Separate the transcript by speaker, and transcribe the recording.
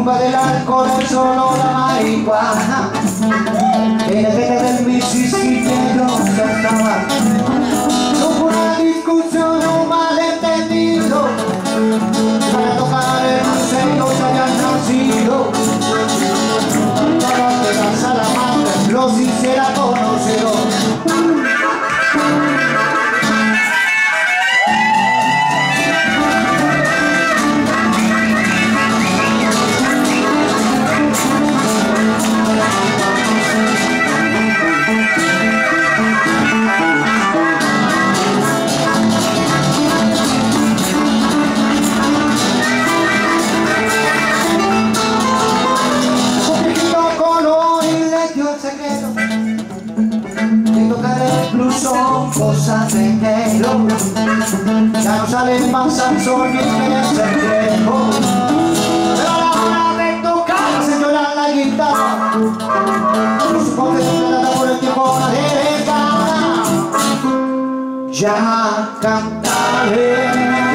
Speaker 1: rumba del alcohol solo la marihuana. Cosas de enero. Ya no salen más Sansón ni el secreto Pero a la hora de tocar señora la guitarra. No supo que se por el tiempo le gana Ya cantaré